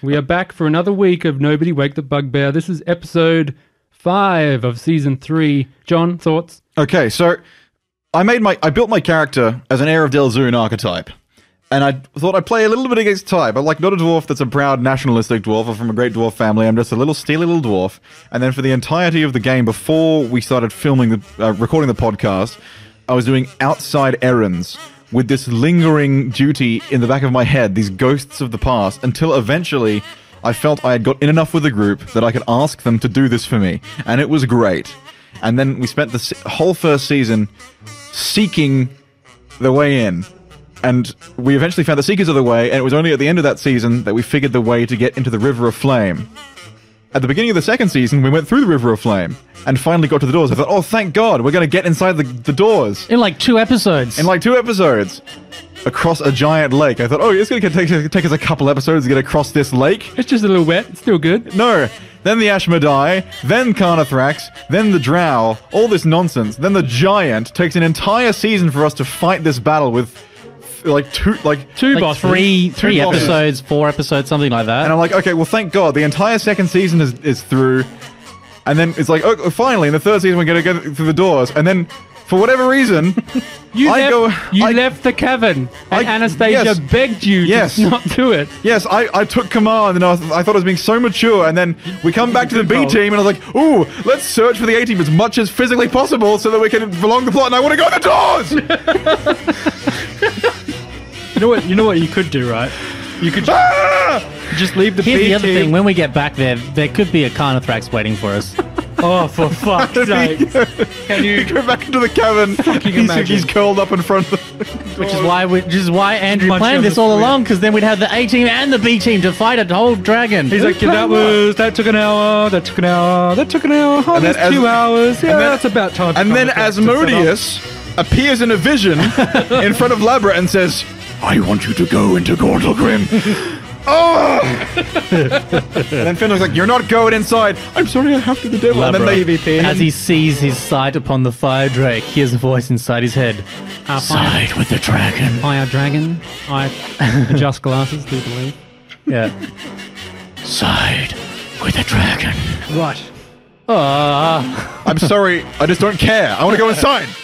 We are back for another week of Nobody Wake the Bugbear. This is episode five of season three. John, thoughts? Okay, so I made my I built my character as an heir of Delzoun archetype. And I thought I'd play a little bit against type. I'm like not a dwarf that's a proud nationalistic dwarf or from a great dwarf family. I'm just a little steely little dwarf. And then for the entirety of the game, before we started filming the uh, recording the podcast, I was doing outside errands with this lingering duty in the back of my head, these ghosts of the past, until eventually I felt I had got in enough with the group that I could ask them to do this for me. And it was great. And then we spent the whole first season seeking the way in. And we eventually found the Seekers of the Way, and it was only at the end of that season that we figured the way to get into the River of Flame. At the beginning of the second season, we went through the River of Flame and finally got to the doors. I thought, oh, thank God, we're going to get inside the, the doors In like two episodes. in like two episodes across a giant lake. I thought, oh, it's going to take, take us a couple episodes to get across this lake. It's just a little wet. It's still good. No. Then the Ashmadai, then Carnathrax, then the Drow, all this nonsense. Then the Giant takes an entire season for us to fight this battle with like two like Two like bosses. three, three bosses. episodes, four episodes, something like that. And I'm like, okay, well, thank God, the entire second season is, is through. And then it's like, oh, finally, in the third season, we're going to get through the doors. And then, for whatever reason, You, I left, go- you I- left the cavern, and I- Anastasia yes. begged you Yes. to not do it. yes, I, I took command and I, was, I thought I was being so mature. And then we come back to the B team, and I was like, ooh, let's search for the A team as much as physically possible so that we can prolong the plot. And I want to go to the doors! You know what? You know what you could do, right? You could Ah! just leave the Here's B the other team. thing: when we get back there, there could be a Carnathrax waiting for us. Oh, for fuck's sake! Can you? go back into the cavern. He's, imagine. he's curled up in front of the. Which is why, we, which is why Andrew Punch planned on this the all screen. along, because then we'd have the A team and the B team to fight a whole dragon. He's like, yeah, that was that took an hour. That took an hour. That took an hour. Oh, And then that's as- two hours. Yeah, and then- that's about time. for And then Carnathrax to set up. Asmodeus appears in a vision in front of Labra and says, I want you to go into Gauntlgrym. oh! and then Finn was like, You're not going inside. I'm sorry, I have to the devil. And then they, PvP. As he sees his sight upon the fire drake, hears a voice inside his head. Our fire, Side with the dragon. fire dragon. I adjust glasses, do you believe. Yeah. Side with the dragon. Right. Ah. I'm sorry, I just don't care. I want to go inside.